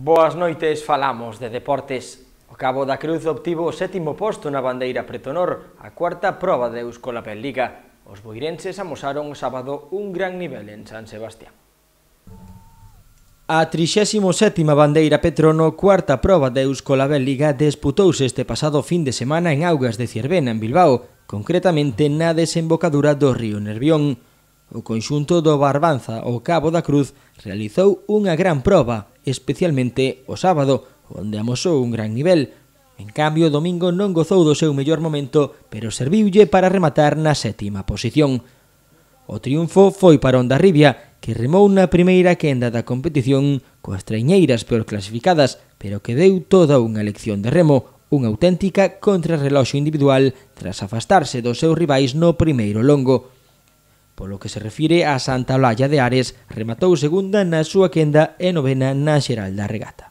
Boas noites, falamos de deportes. O Cabo da Cruz obtivo o sétimo posto na bandeira pretonor, a cuarta proba de Euskolapel Liga. Os boirenses amosaron o sábado un gran nivel en San Sebastián. A 37ª bandeira Petrono, cuarta proba de Euskolabel Liga, disputouse este pasado fin de semana en augas de Ciervena, en Bilbao, concretamente na desembocadura do río Nervión. O conxunto do Barbanza o Cabo da Cruz realizou unha gran proba, especialmente o sábado, onde amosou un gran nivel. En cambio, o domingo non gozou do seu mellor momento, pero serviulle para rematar na sétima posición. O triunfo foi para Onda Rivia, que remou na primeira quenda da competición coas treñeiras peor clasificadas, pero que deu toda unha lección de remo, unha auténtica contrarreloxo individual tras afastarse dos seus rivais no primeiro longo. Polo que se refire a Santa Olalla de Ares, rematou segunda na súa quenda e novena na xeral da regata.